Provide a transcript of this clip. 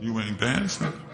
You ain't dancing?